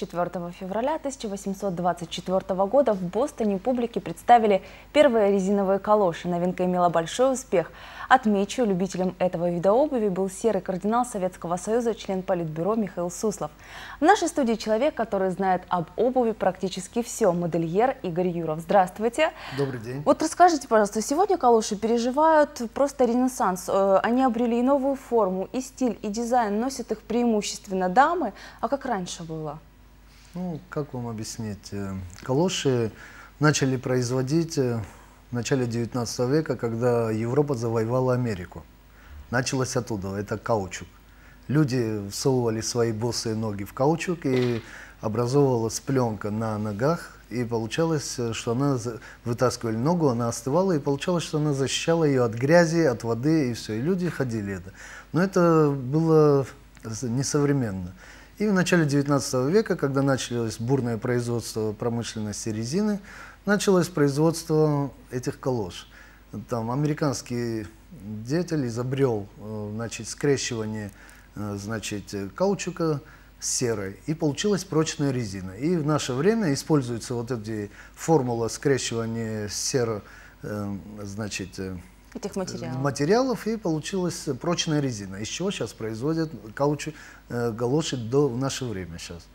4 февраля 1824 года в Бостоне публике представили первые резиновые калоши. Новинка имела большой успех. Отмечу, любителем этого вида обуви был серый кардинал Советского Союза, член Политбюро Михаил Суслов. В нашей студии человек, который знает об обуви практически все, модельер Игорь Юров. Здравствуйте. Добрый день. Вот расскажите, пожалуйста, сегодня калоши переживают просто ренессанс. Э, они обрели и новую форму, и стиль, и дизайн. Носят их преимущественно дамы. А как раньше было? Ну, как вам объяснить? Э, калоши начали производить э, в начале 19 века, когда Европа завоевала Америку. Началось оттуда, это каучук. Люди всовывали свои босые ноги в каучук, и образовывалась пленка на ногах, и получалось, э, что она вытаскивали ногу, она остывала, и получалось, что она защищала ее от грязи, от воды, и все. И люди ходили это. Но это было несовременно. И в начале 19 века, когда началось бурное производство промышленности резины, началось производство этих калош. Там американский деятель изобрел э, значит, скрещивание э, значит, каучука с серой, и получилась прочная резина. И в наше время используются вот эти формула скрещивания серо, э, значит, этих материалов. материалов, и получилась прочная резина, из чего сейчас производят каучу, э, галоши до, в наше время сейчас.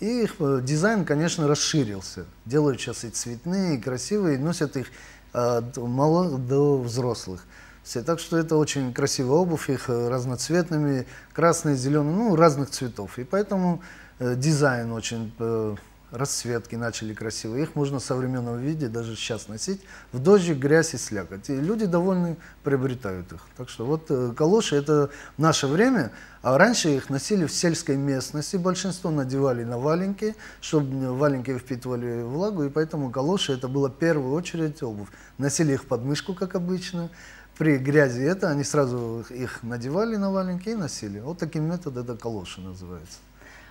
И их э, дизайн, конечно, расширился. Делают сейчас и цветные, и красивые, и носят их от мало до взрослых. Все. Так что это очень красивая обувь, их э, разноцветными, красные, зеленые, ну, разных цветов. И поэтому э, дизайн очень э, расцветки начали красивые. Их можно в современном виде даже сейчас носить. В дождик, грязь и слякоть. И люди довольны приобретают их. Так что вот э, калоши это наше время. А раньше их носили в сельской местности. Большинство надевали на валенки, чтобы валенки впитывали влагу. И поэтому калоши это была в первую очередь обувь. Носили их под мышку, как обычно. При грязи это они сразу их надевали на валенки и носили. Вот таким методом это калоши называется.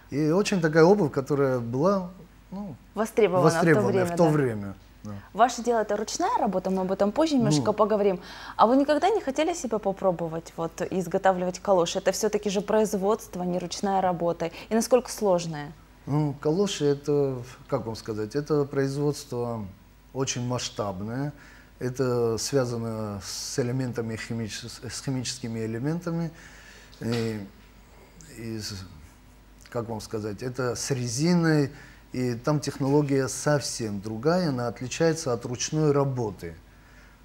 И очень такая обувь, которая была ну, востребована, востребована в то время. В то да. время да. Ваше дело это ручная работа, мы об этом позже немножко ну, поговорим. А вы никогда не хотели себя попробовать вот изготавливать калоши? Это все-таки же производство, не ручная работа. И насколько сложная? Ну, калоши это, как вам сказать, это производство очень масштабное. Это связано с элементами, химичес, с химическими элементами. И, и, как вам сказать, это с резиной, и там технология совсем другая, она отличается от ручной работы,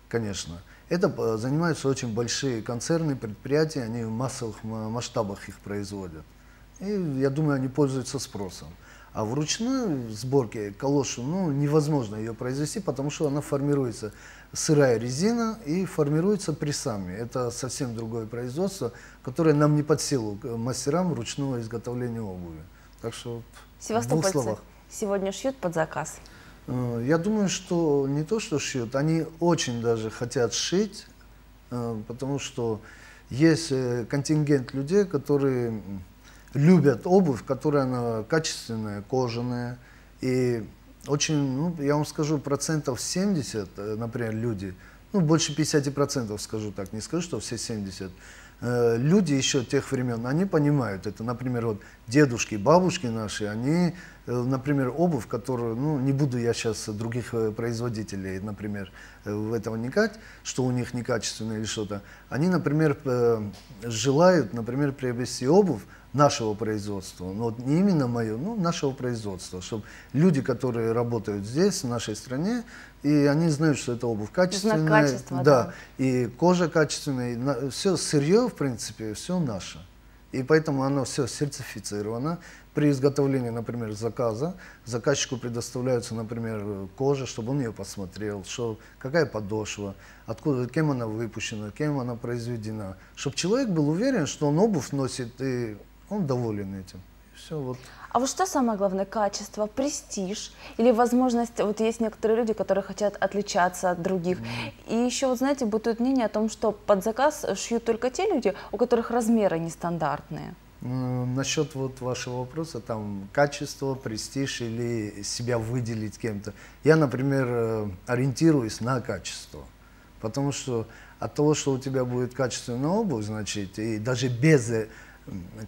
конечно. Это э, занимаются очень большие концерны, предприятия, они в массовых масштабах их производят. И я думаю, они пользуются спросом. А в ручной сборке калошу ну, невозможно ее произвести, потому что она формируется сырая резина и формируется прессами. Это совсем другое производство, которое нам не под силу мастерам ручного изготовления обуви. Так что в двух словах сегодня шьют под заказ? Э, я думаю, что не то, что шьют, они очень даже хотят шить, э, потому что есть э, контингент людей, которые любят обувь, которая она качественная, кожаная. И очень, ну, я вам скажу, процентов 70, например, люди, ну, больше 50 процентов, скажу так, не скажу, что все 70, Э, люди еще тех времен, они понимают это. Например, вот дедушки, бабушки наши, они, э, например, обувь, которую, ну, не буду я сейчас других э, производителей, например, в это вникать, что у них некачественное или что-то, они, например, желают, например, приобрести обувь, нашего производства, но вот не именно мое, ну, нашего производства, чтобы люди, которые работают здесь, в нашей стране, и они знают, что это обувь качественная, Знак качества, да, да, и кожа качественная, все сырье, в принципе, все наше. И поэтому оно все сертифицировано. При изготовлении, например, заказа, заказчику предоставляется, например, кожа, чтобы он ее посмотрел, что, какая подошва, откуда, кем она выпущена, кем она произведена. Чтобы человек был уверен, что он обувь носит и он доволен этим. Все, вот. А вот что самое главное, качество, престиж или возможность, вот есть некоторые люди, которые хотят отличаться от других. Mm. И еще, вот знаете, бытует мнение о том, что под заказ шьют только те люди, у которых размеры нестандартные. Ну, насчет вот вашего вопроса, там, качество, престиж или себя выделить кем-то. Я, например, э, ориентируюсь на качество. Потому что от того, что у тебя будет качественная обувь, значит, и даже без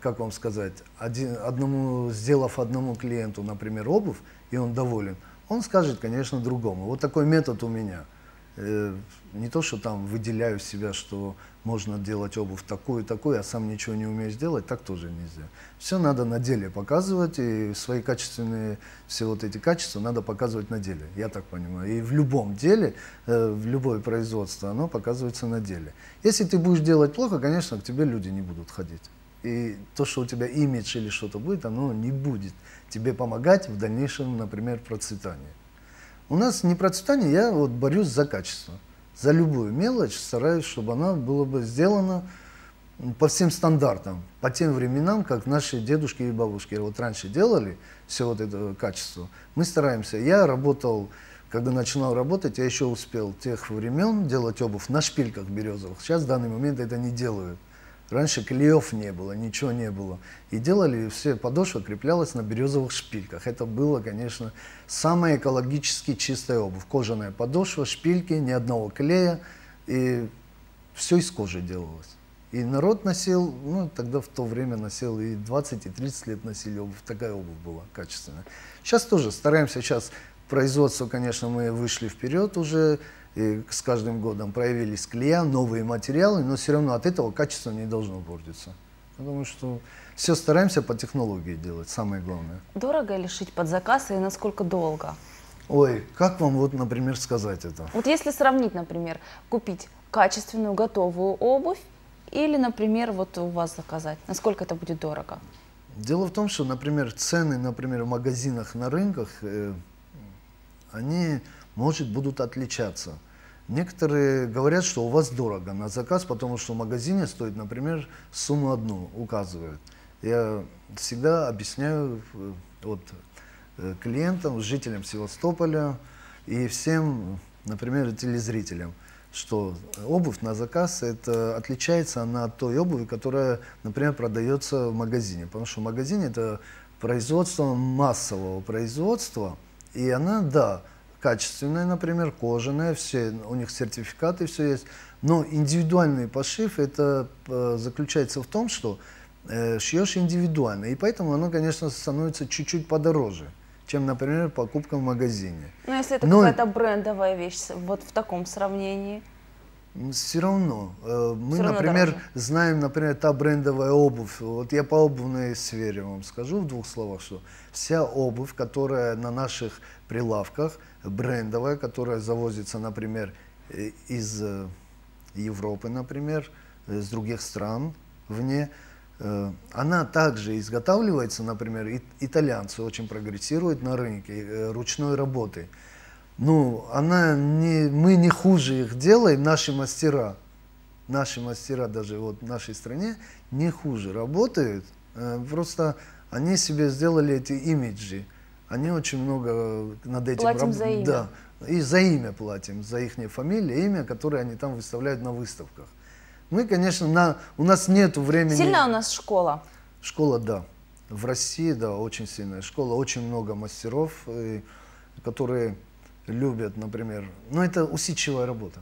как вам сказать, один, одному, сделав одному клиенту, например, обувь, и он доволен, он скажет, конечно, другому. Вот такой метод у меня. Э, не то, что там выделяю себя, что можно делать обувь такую такую, а сам ничего не умею сделать, так тоже нельзя. Все надо на деле показывать, и свои качественные, все вот эти качества надо показывать на деле, я так понимаю. И в любом деле, э, в любое производство, оно показывается на деле. Если ты будешь делать плохо, конечно, к тебе люди не будут ходить. И то, что у тебя имидж или что-то будет, оно не будет тебе помогать в дальнейшем, например, процветании. У нас не процветание, я вот борюсь за качество. За любую мелочь стараюсь, чтобы она была бы сделана по всем стандартам, по тем временам, как наши дедушки и бабушки вот раньше делали все вот это качество. Мы стараемся. Я работал, когда начинал работать, я еще успел тех времен делать обувь на шпильках березовых. Сейчас в данный момент это не делают. Раньше клеев не было, ничего не было. И делали, все подошва креплялась на березовых шпильках. Это было, конечно, самая экологически чистая обувь. Кожаная подошва, шпильки, ни одного клея. И все из кожи делалось. И народ носил, ну, тогда в то время носил и 20, и 30 лет носили обувь. Такая обувь была качественная. Сейчас тоже стараемся, сейчас производство, конечно, мы вышли вперед уже, и с каждым годом проявились клея, новые материалы, но все равно от этого качество не должно портиться. Потому что все стараемся по технологии делать, самое главное. Дорого ли шить под заказ и насколько долго? Ой, как вам вот, например, сказать это? Вот если сравнить, например, купить качественную готовую обувь или, например, вот у вас заказать, насколько это будет дорого? Дело в том, что, например, цены, например, в магазинах, на рынках, э, они может, будут отличаться. Некоторые говорят, что у вас дорого на заказ, потому что в магазине стоит, например, сумму одну указывают. Я всегда объясняю э, вот, э, клиентам, жителям Севастополя и всем, например, телезрителям, что обувь на заказ это отличается она от той обуви, которая, например, продается в магазине. Потому что в магазине это производство массового производства, и она, да, качественная, например, кожаная, все, у них сертификаты, все есть. Но индивидуальный пошив, это э, заключается в том, что э, шьешь индивидуально. И поэтому оно, конечно, становится чуть-чуть подороже, чем, например, покупка в магазине. Ну, если это Но... какая-то брендовая вещь, вот в таком сравнении. Все равно. Э, мы, Все равно например, дороже. знаем, например, та брендовая обувь. Вот я по обувной сфере вам скажу в двух словах, что вся обувь, которая на наших прилавках, брендовая, которая завозится, например, э, из э, Европы, например, с других стран вне, она также изготавливается, например, итальянцы очень прогрессируют на рынке ручной работы ну, она не, мы не хуже их делаем, наши мастера, наши мастера даже вот в нашей стране не хуже работают, э, просто они себе сделали эти имиджи, они очень много над этим работают. за имя. Да, и за имя платим, за их фамилию, имя, которое они там выставляют на выставках. Мы, конечно, на, у нас нет времени... Сильная у нас школа? Школа, да. В России, да, очень сильная школа, очень много мастеров, и, которые любят, например. Но это усидчивая работа.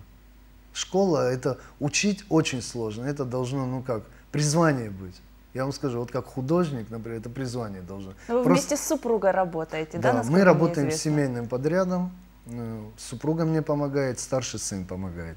Школа – это учить очень сложно. Это должно, ну как, призвание быть. Я вам скажу, вот как художник, например, это призвание должно. вы Просто... вместе с супругой работаете, да? Да, мы работаем с семейным подрядом. Ну, супруга мне помогает, старший сын помогает.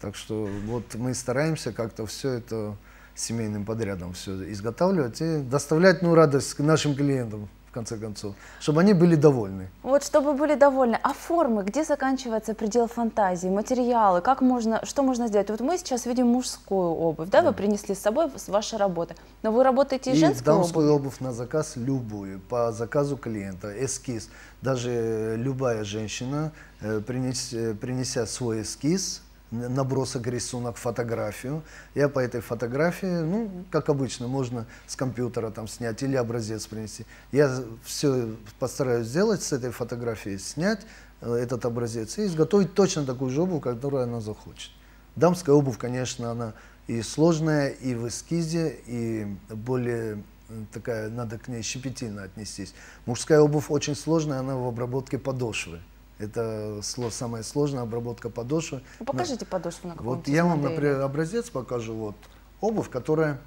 Так что вот мы стараемся как-то все это семейным подрядом все изготавливать и доставлять ну, радость нашим клиентам в конце концов, чтобы они были довольны. Вот, чтобы были довольны. А формы, где заканчивается предел фантазии, материалы, как можно, что можно сделать? Вот мы сейчас видим мужскую обувь, да, да. вы принесли с собой с вашей работы, но вы работаете и, и женскую дамскую обувь? обувь на заказ любую, по заказу клиента, эскиз. Даже любая женщина, э, принеся, принеся свой эскиз, набросок, рисунок, фотографию. Я по этой фотографии, ну, как обычно, можно с компьютера там снять или образец принести. Я все постараюсь сделать с этой фотографией, снять э, этот образец и изготовить точно такую же обувь, которую она захочет. Дамская обувь, конечно, она и сложная, и в эскизе, и более э, такая, надо к ней щепетильно отнестись. Мужская обувь очень сложная, она в обработке подошвы. Это самая сложная обработка подошвы. Ну, покажите подошву на каком Вот я вам, например, образец покажу. Вот обувь, которая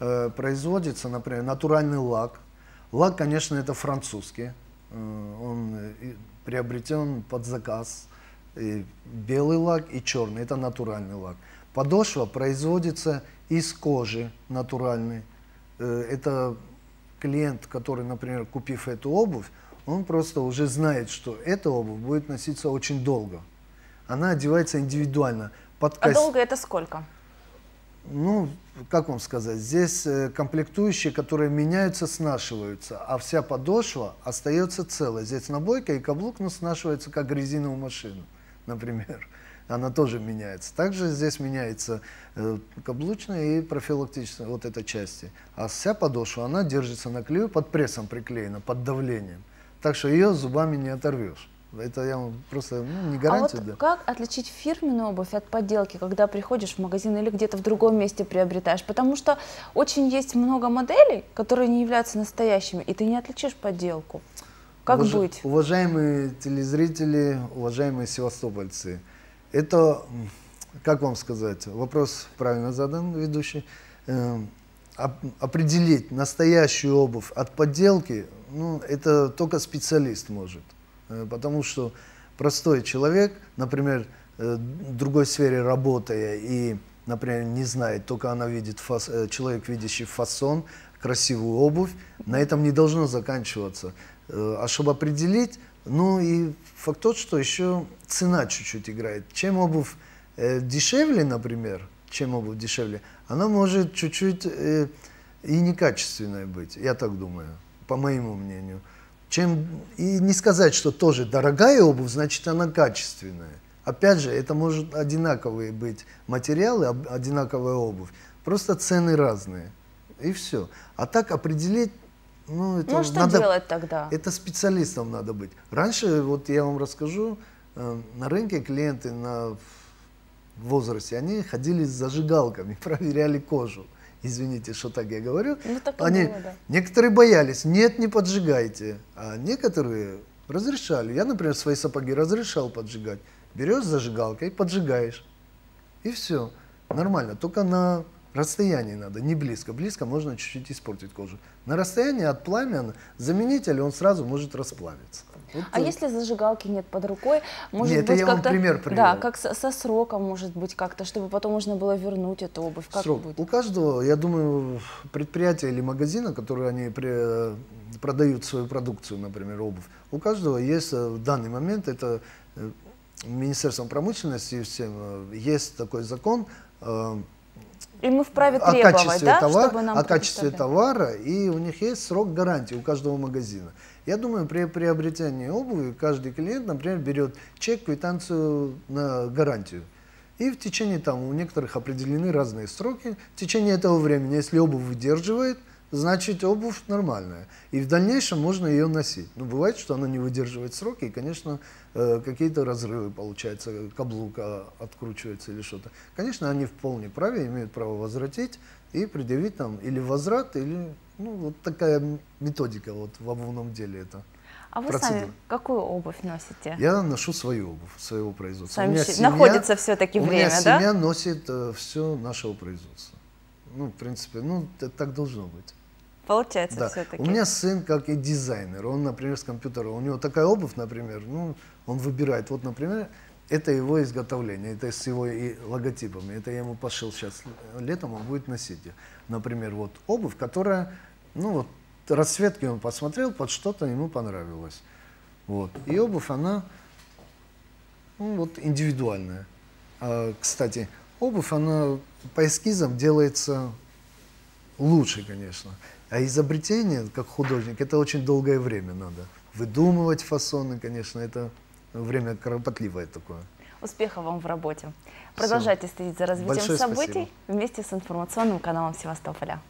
э, производится, например, натуральный лак. Лак, конечно, это французский. Э, он э, приобретен под заказ. И белый лак и черный, это натуральный лак. Подошва производится из кожи натуральной. Э, это клиент, который, например, купив эту обувь, он просто уже знает, что эта обувь будет носиться очень долго. Она одевается индивидуально. Под а долго это сколько? Ну, как вам сказать, здесь э, комплектующие, которые меняются, снашиваются, а вся подошва остается целой. Здесь набойка и каблук ну, снашивается, как резиновую машину, например. Она тоже меняется. Также здесь меняется э, каблучная и профилактическая вот эта части. А вся подошва, она держится на клею, под прессом приклеена, под давлением. Так что ее зубами не оторвешь. Это я вам просто ну, не гарантию. А вот да. как отличить фирменную обувь от подделки, когда приходишь в магазин или где-то в другом месте приобретаешь? Потому что очень есть много моделей, которые не являются настоящими, и ты не отличишь подделку. Как Уваж... быть? Уважаемые телезрители, уважаемые севастопольцы, это, как вам сказать, вопрос правильно задан, ведущий. Э, определить настоящую обувь от подделки, ну, это только специалист может. Э, потому что простой человек, например, э, в другой сфере работая и, например, не знает, только она видит, фас, э, человек, видящий фасон, красивую обувь, на этом не должно заканчиваться. А чтобы определить, ну и факт тот, что еще цена чуть-чуть играет. Чем обувь дешевле, например, чем обувь дешевле, она может чуть-чуть и некачественная быть, я так думаю, по моему мнению чем и не сказать, что тоже дорогая обувь, значит она качественная. Опять же, это может одинаковые быть материалы, одинаковая обувь, просто цены разные и все. А так определить, ну это ну, что надо, делать тогда? Это специалистом надо быть. Раньше, вот я вам расскажу, э, на рынке клиенты на возрасте, они ходили с зажигалками, проверяли кожу извините, что так я говорю, ну, так они, было, да. некоторые боялись, нет, не поджигайте, а некоторые разрешали. Я, например, свои сапоги разрешал поджигать. Берешь зажигалкой, поджигаешь, и все, нормально. Только на расстоянии надо, не близко. Близко можно чуть-чуть испортить кожу. На расстоянии от пламени заменитель, он сразу может расплавиться. Вот а если зажигалки нет под рукой, может нет, быть как-то... пример привел. Да, как со, со сроком, может быть, как-то, чтобы потом можно было вернуть эту обувь. Как Срок. будет? У каждого, я думаю, предприятия или магазина, которые они при, продают свою продукцию, например, обувь, у каждого есть э, в данный момент, это э, Министерством промышленности и всем, э, есть такой закон, и мы вправе требовать, о качестве, да, товар, чтобы нам о качестве товара, и у них есть срок гарантии у каждого магазина. Я думаю, при приобретении обуви каждый клиент, например, берет чек, квитанцию на гарантию. И в течение, там, у некоторых определены разные сроки. В течение этого времени, если обувь выдерживает, значит обувь нормальная. И в дальнейшем можно ее носить. Но бывает, что она не выдерживает сроки, и, конечно, э, какие-то разрывы получаются, каблук откручивается или что-то. Конечно, они в полной праве имеют право возвратить и предъявить там или возврат, или ну, вот такая методика вот в обувном деле это. А вы процедура. сами какую обувь носите? Я ношу свою обувь, своего производства. Сами у меня семья, находится все-таки время, да? У меня семья носит э, все нашего производства. Ну, в принципе, ну, это так должно быть. Получается да. все-таки. У меня сын как и дизайнер, он, например, с компьютера, у него такая обувь, например, ну, он выбирает, вот, например, это его изготовление, это с его и логотипами, это я ему пошил сейчас летом, он будет носить. Например, вот обувь, которая, ну вот, расцветки он посмотрел, под что-то ему понравилось. Вот. И обувь, она, ну, вот, индивидуальная. А, кстати, обувь, она по эскизам делается лучше, конечно. А изобретение, как художник, это очень долгое время надо. Выдумывать фасоны, конечно, это время кропотливое такое. Успехов вам в работе. Продолжайте Все. следить за развитием Большое событий спасибо. вместе с информационным каналом Севастополя.